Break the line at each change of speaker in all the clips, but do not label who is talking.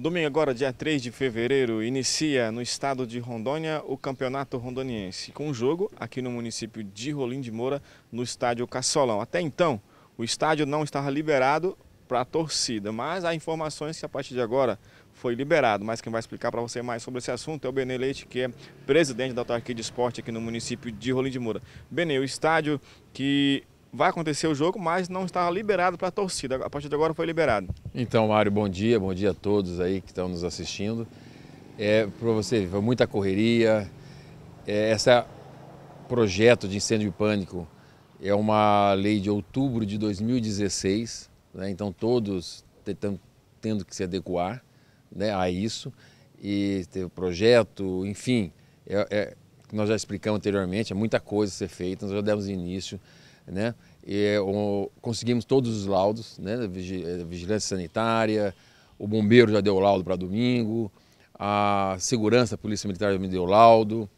Domingo agora, dia 3 de fevereiro, inicia no estado de Rondônia o Campeonato Rondoniense, com jogo aqui no município de Rolim de Moura, no estádio Caçolão. Até então, o estádio não estava liberado para a torcida, mas há informações que a partir de agora foi liberado. Mas quem vai explicar para você mais sobre esse assunto é o Benê Leite, que é presidente da autarquia de esporte aqui no município de Rolim de Moura. Benê, o estádio que vai acontecer o jogo, mas não estava liberado para a torcida. A partir de agora foi liberado.
Então, Mário, bom dia, bom dia a todos aí que estão nos assistindo. É, para você ver, muita correria. É, esse projeto de incêndio e pânico é uma lei de outubro de 2016, né? então todos estão tendo que se adequar né, a isso. E teve projeto, enfim, é, é, nós já explicamos anteriormente, é muita coisa a ser feita, nós já demos início né? E, o, conseguimos todos os laudos, né? Eh, vigilância sanitária, o bombeiro já deu laudo para domingo, a segurança, a polícia militar já me deu laudo,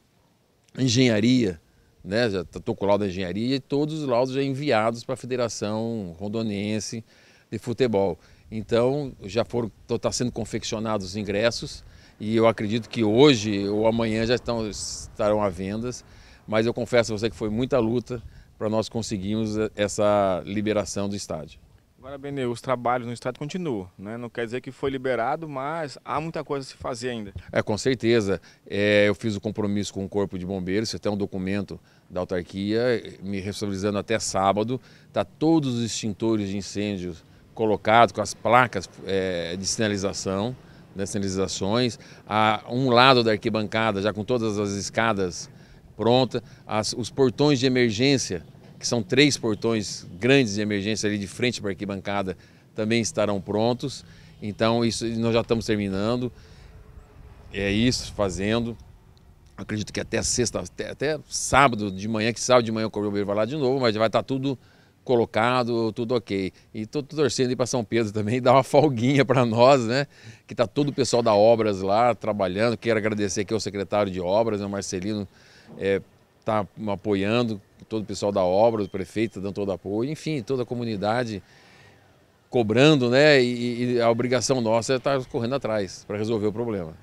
engenharia, né? Já estou com o laudo da engenharia e todos os laudos já enviados para a Federação Rondoniense de Futebol. Então já foram, está sendo confeccionados os ingressos e eu acredito que hoje ou amanhã já estão, estarão à vendas. Mas eu confesso a você que foi muita luta para nós conseguirmos essa liberação do estádio.
Agora, Benê, os trabalhos no estádio continuam, né? Não quer dizer que foi liberado, mas há muita coisa a se fazer ainda.
É, com certeza. É, eu fiz o compromisso com o Corpo de Bombeiros, isso é até um documento da autarquia, me responsabilizando até sábado. Tá todos os extintores de incêndios colocados, com as placas é, de sinalização, né, sinalizações. A um lado da arquibancada, já com todas as escadas prontas, as, os portões de emergência que são três portões grandes de emergência ali de frente para a arquibancada, também estarão prontos. Então, isso nós já estamos terminando. É isso, fazendo. Acredito que até sexta, até, até sábado de manhã, que sábado de manhã o Correio vai lá de novo, mas vai estar tudo colocado, tudo ok. E estou torcendo para São Pedro também, dar uma folguinha para nós, né? Que está todo o pessoal da Obras lá trabalhando. Quero agradecer aqui ao secretário de Obras, o Marcelino, é, apoiando, todo o pessoal da obra, o prefeito dando todo apoio, enfim, toda a comunidade cobrando, né? E, e a obrigação nossa é estar correndo atrás para resolver o problema.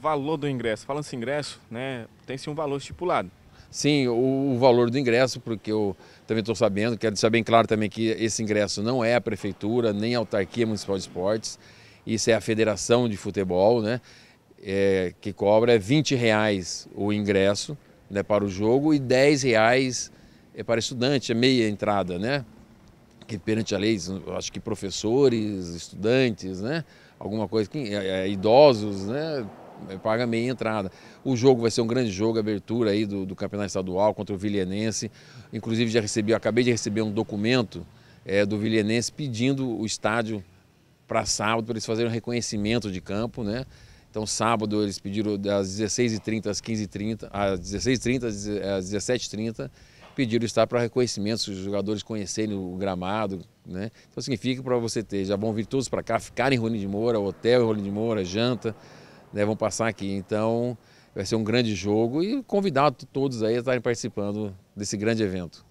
Valor do ingresso. Falando-se ingresso, né? Tem-se um valor estipulado.
Sim, o, o, valor do ingresso, porque eu também estou sabendo, quero deixar bem claro também que esse ingresso não é a prefeitura, nem a autarquia municipal de esportes, isso é a federação de futebol, né? É, que cobra é 20 reais o ingresso, né, para o jogo e 10 reais é para estudante, é meia entrada, né? Que perante a lei, acho que professores, estudantes, né? Alguma coisa, que, é, é, idosos, né? É, paga meia entrada. O jogo vai ser um grande jogo, abertura aí do, do campeonato estadual contra o Vilhenense. Inclusive já recebi, acabei de receber um documento é, do Vilhenense pedindo o estádio para sábado para eles fazerem um reconhecimento de campo, né? Então, sábado, eles pediram das 16h30 às 15h30, às 16h30 às 17h30, pediram estar para reconhecimento, se os jogadores conhecerem o gramado, né? Então significa para você ter, já vão vir todos para cá, ficarem em Rolim de Moura, hotel em Rolim de Moura, janta, né? vão passar aqui. Então vai ser um grande jogo e convidar todos aí a estarem participando desse grande evento.